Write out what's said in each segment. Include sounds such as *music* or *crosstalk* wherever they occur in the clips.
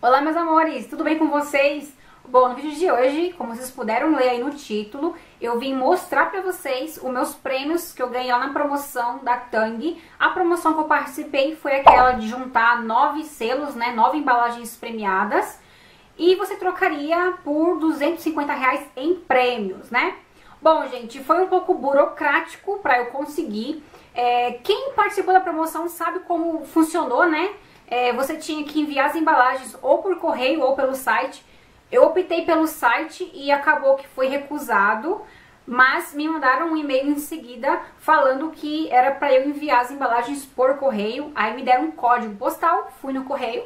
Olá meus amores, tudo bem com vocês? Bom, no vídeo de hoje, como vocês puderam ler aí no título, eu vim mostrar pra vocês os meus prêmios que eu ganhei lá na promoção da Tang. A promoção que eu participei foi aquela de juntar nove selos, né, nove embalagens premiadas. E você trocaria por 250 reais em prêmios, né? Bom, gente, foi um pouco burocrático pra eu conseguir. É, quem participou da promoção sabe como funcionou, né? É, você tinha que enviar as embalagens ou por correio ou pelo site. Eu optei pelo site e acabou que foi recusado, mas me mandaram um e-mail em seguida falando que era para eu enviar as embalagens por correio. Aí me deram um código postal, fui no correio,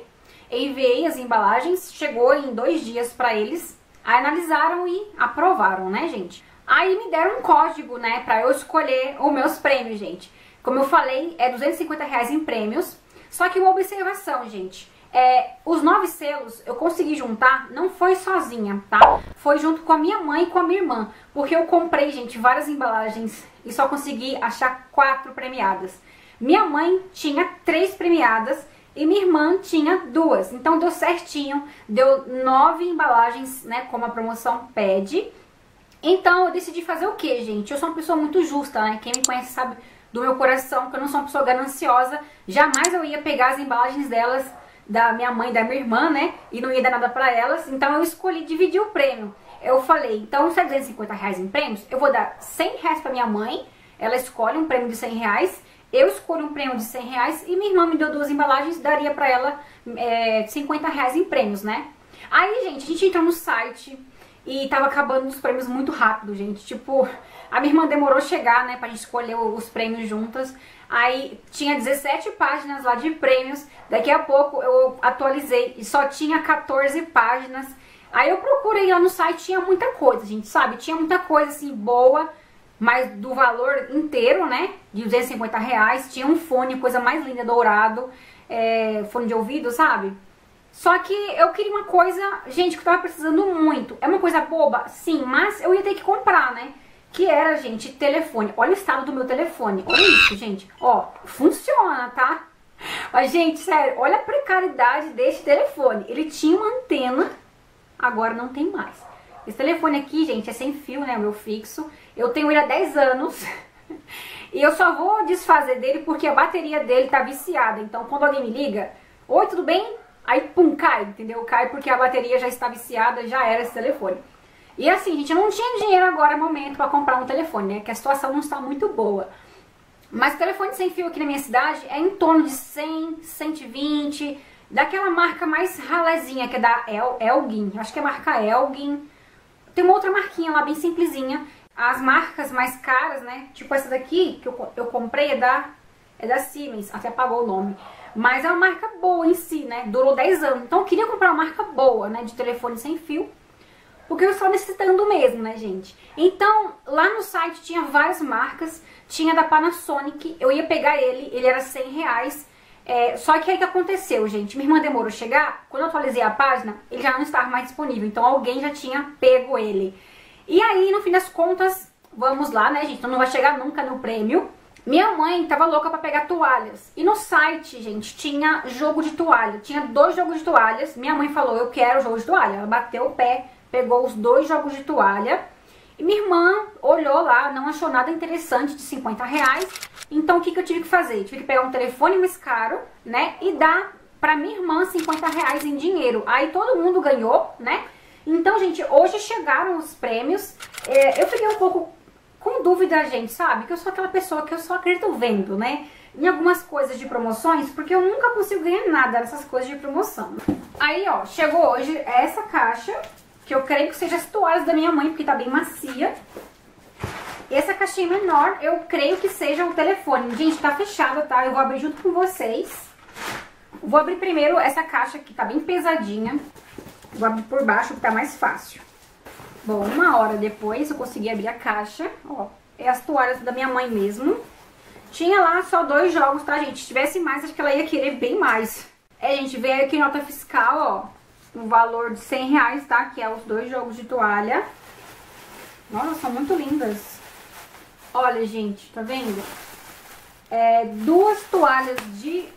enviei as embalagens, chegou em dois dias para eles, aí analisaram e aprovaram, né, gente? Aí me deram um código, né, para eu escolher os meus prêmios, gente. Como eu falei, é 250 reais em prêmios. Só que uma observação, gente. É, os nove selos eu consegui juntar, não foi sozinha, tá? Foi junto com a minha mãe e com a minha irmã. Porque eu comprei, gente, várias embalagens e só consegui achar quatro premiadas. Minha mãe tinha três premiadas e minha irmã tinha duas. Então deu certinho, deu nove embalagens, né? Como a promoção pede. Então eu decidi fazer o que, gente? Eu sou uma pessoa muito justa, né? Quem me conhece sabe do meu coração, que eu não sou uma pessoa gananciosa, jamais eu ia pegar as embalagens delas, da minha mãe e da minha irmã, né, e não ia dar nada pra elas, então eu escolhi dividir o prêmio. Eu falei, então se é 250 reais em prêmios, eu vou dar 100 reais pra minha mãe, ela escolhe um prêmio de 100 reais, eu escolho um prêmio de 100 reais e minha irmã me deu duas embalagens, daria pra ela é, 50 reais em prêmios, né. Aí, gente, a gente entrou no site e tava acabando os prêmios muito rápido, gente, tipo... A minha irmã demorou chegar, né, pra gente escolher os prêmios juntas. Aí tinha 17 páginas lá de prêmios. Daqui a pouco eu atualizei e só tinha 14 páginas. Aí eu procurei lá no site, tinha muita coisa, gente, sabe? Tinha muita coisa assim boa, mas do valor inteiro, né? De 250 reais. Tinha um fone, coisa mais linda, dourado. É, fone de ouvido, sabe? Só que eu queria uma coisa, gente, que eu tava precisando muito. É uma coisa boba? Sim, mas eu ia ter que comprar, né? que era, gente, telefone. Olha o estado do meu telefone. Olha isso, gente. Ó, funciona, tá? Mas, gente, sério, olha a precariedade desse telefone. Ele tinha uma antena, agora não tem mais. Esse telefone aqui, gente, é sem fio, né, o meu fixo. Eu tenho ele há 10 anos. *laughs* e eu só vou desfazer dele porque a bateria dele tá viciada. Então, quando alguém me liga, oi, tudo bem? Aí, pum, cai, entendeu? Cai porque a bateria já está viciada, já era esse telefone. E assim, gente, eu não tinha dinheiro agora, momento, para comprar um telefone, né? Que a situação não está muito boa. Mas o telefone sem fio aqui na minha cidade é em torno de 100, 120, daquela marca mais ralezinha, que é da El, Elgin. Acho que é a marca Elgin. Tem uma outra marquinha lá, bem simplesinha. As marcas mais caras, né? Tipo essa daqui, que eu, eu comprei, é da, é da Siemens. Até apagou o nome. Mas é uma marca boa em si, né? Durou 10 anos. Então eu queria comprar uma marca boa, né? De telefone sem fio porque eu estou necessitando mesmo, né, gente? Então, lá no site tinha várias marcas, tinha da Panasonic, eu ia pegar ele, ele era 100 reais, é, só que aí que aconteceu, gente? Minha irmã demorou chegar, quando eu atualizei a página, ele já não estava mais disponível, então alguém já tinha pego ele. E aí, no fim das contas, vamos lá, né, gente? Então não vai chegar nunca no prêmio. Minha mãe tava louca pra pegar toalhas. E no site, gente, tinha jogo de toalha. Tinha dois jogos de toalhas. Minha mãe falou, eu quero jogo de toalha. Ela bateu o pé, pegou os dois jogos de toalha. E minha irmã olhou lá, não achou nada interessante de 50 reais. Então o que, que eu tive que fazer? Tive que pegar um telefone mais caro, né? E dar pra minha irmã 50 reais em dinheiro. Aí todo mundo ganhou, né? Então, gente, hoje chegaram os prêmios. É, eu fiquei um pouco com dúvida, gente, sabe? Que eu sou aquela pessoa que eu só acredito vendo, né? Em algumas coisas de promoções, porque eu nunca consigo ganhar nada nessas coisas de promoção. Aí, ó, chegou hoje essa caixa que eu creio que seja as toalhas da minha mãe, porque tá bem macia. Essa caixinha menor, eu creio que seja o telefone. Gente, tá fechada, tá? Eu vou abrir junto com vocês. Vou abrir primeiro essa caixa que tá bem pesadinha. Vou abrir por baixo, que tá mais fácil. Bom, uma hora depois eu consegui abrir a caixa. Ó, é as toalhas da minha mãe mesmo. Tinha lá só dois jogos, tá, gente? Se tivesse mais, acho que ela ia querer bem mais. É, gente, veio aqui nota fiscal, ó no valor de 100 reais, tá? Que é os dois jogos de toalha. Nossa, são muito lindas. Olha, gente, tá vendo? É, duas toalhas de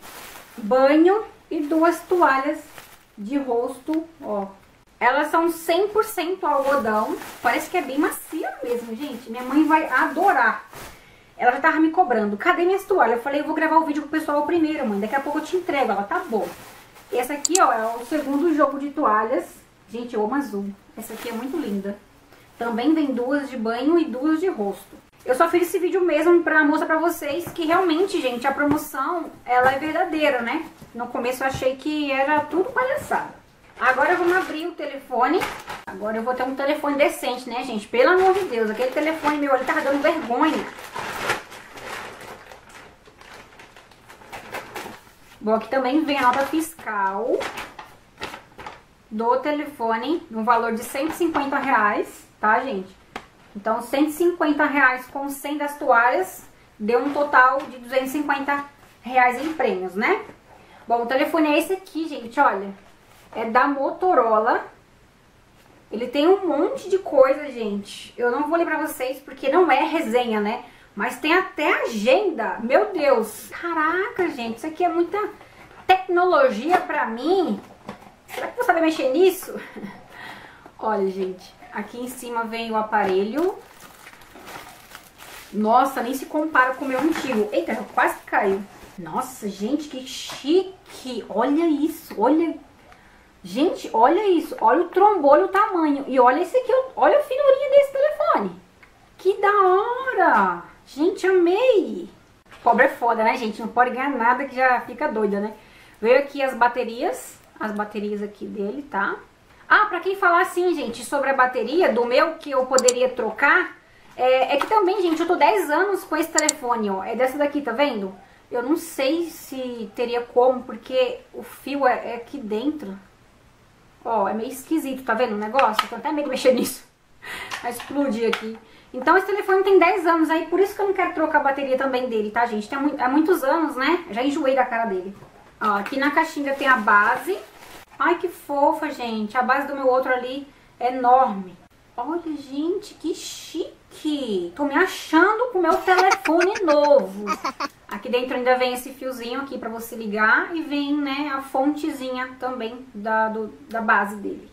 banho e duas toalhas de rosto, ó. Elas são 100% algodão. Parece que é bem macia mesmo, gente. Minha mãe vai adorar. Ela já tava me cobrando. Cadê minhas toalhas? Eu falei, eu vou gravar o vídeo com o pessoal primeiro, mãe. Daqui a pouco eu te entrego. Ela, tá bom. Essa aqui, ó, é o segundo jogo de toalhas. Gente, eu amo azul. Essa aqui é muito linda. Também vem duas de banho e duas de rosto. Eu só fiz esse vídeo mesmo pra mostrar pra vocês que realmente, gente, a promoção, ela é verdadeira, né? No começo eu achei que era tudo palhaçada. Agora vamos abrir o telefone. Agora eu vou ter um telefone decente, né, gente? Pelo amor de Deus, aquele telefone meu ali tava dando vergonha. Bom, aqui também vem a nota fiscal do telefone no valor de 150 reais, tá, gente? Então, 150 reais com 100 das toalhas deu um total de 250 reais em prêmios, né? Bom, o telefone é esse aqui, gente, olha. É da Motorola. Ele tem um monte de coisa, gente. Eu não vou ler pra vocês porque não é resenha, né? Mas tem até agenda. Meu Deus. Caraca, gente. Isso aqui é muita tecnologia pra mim. Será que eu vou saber mexer nisso? *laughs* Olha, gente. Aqui em cima vem o aparelho. Nossa, nem se compara com o meu antigo. Eita, quase caiu. Nossa, gente, que chique. Olha isso, olha. Gente, olha isso. Olha o trombolho, o tamanho. E olha esse aqui, olha a finurinha desse telefone. Que da hora. Gente, amei. Pobre é foda, né, gente? Não pode ganhar nada que já fica doida, né? Veio aqui as baterias. As baterias aqui dele, tá? Ah, pra quem falar assim, gente, sobre a bateria do meu que eu poderia trocar, é, é, que também, gente, eu tô 10 anos com esse telefone, ó. É dessa daqui, tá vendo? Eu não sei se teria como, porque o fio é, é aqui dentro. Ó, é meio esquisito, tá vendo o negócio? Tô até meio de mexer *laughs* nisso. Vai explodir aqui. Então esse telefone tem 10 anos aí, por isso que eu não quero trocar a bateria também dele, tá, gente? Tem há muitos anos, né? Já enjoei da cara dele. Ó, aqui na caixinha tem a base. Ai, que fofa, gente. A base do meu outro ali é enorme. Olha, gente, que chique. Tô me achando com o meu telefone novo. Aqui dentro ainda vem esse fiozinho aqui pra você ligar e vem, né, a fontezinha também da, do, da base dele.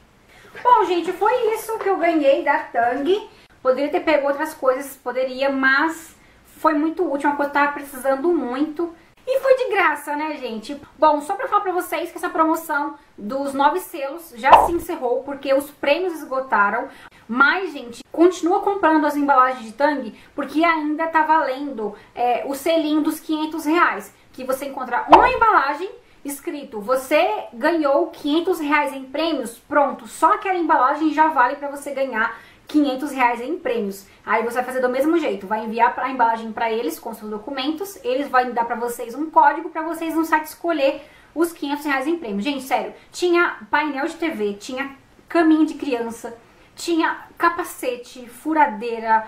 Bom, gente, foi isso que eu ganhei da Tang. Poderia ter pego outras coisas, poderia, mas foi muito útil, uma coisa que eu tava precisando muito. E foi de graça, né, gente? Bom, só pra falar pra vocês que essa promoção dos nove selos já se encerrou, porque os prêmios esgotaram. Mas, gente, continua comprando as embalagens de Tang, porque ainda tá valendo é, o selinho dos 500 reais. Que você encontra uma embalagem escrito, você ganhou 500 reais em prêmios, pronto, só aquela embalagem já vale para você ganhar 500 reais em prêmios. Aí você vai fazer do mesmo jeito, vai enviar a embalagem para eles com seus documentos, eles vão dar para vocês um código para vocês no site escolher os 500 reais em prêmios. Gente, sério, tinha painel de TV, tinha caminho de criança, tinha capacete, furadeira,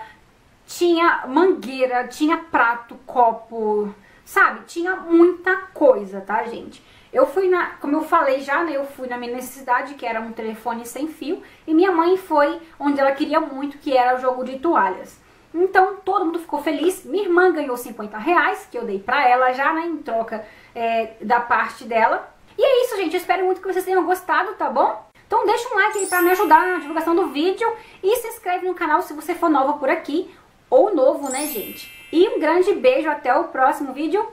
tinha mangueira, tinha prato, copo, sabe? Tinha muita coisa, tá, gente? Eu fui na, como eu falei já, né, eu fui na minha necessidade, que era um telefone sem fio, e minha mãe foi onde ela queria muito, que era o jogo de toalhas. Então, todo mundo ficou feliz. Minha irmã ganhou 50 reais, que eu dei pra ela já, né, em troca é, da parte dela. E é isso, gente. Eu espero muito que vocês tenham gostado, tá bom? Então deixa um like aí pra me ajudar na divulgação do vídeo e se inscreve no canal se você for nova por aqui, ou novo, né, gente? E um grande beijo, até o próximo vídeo.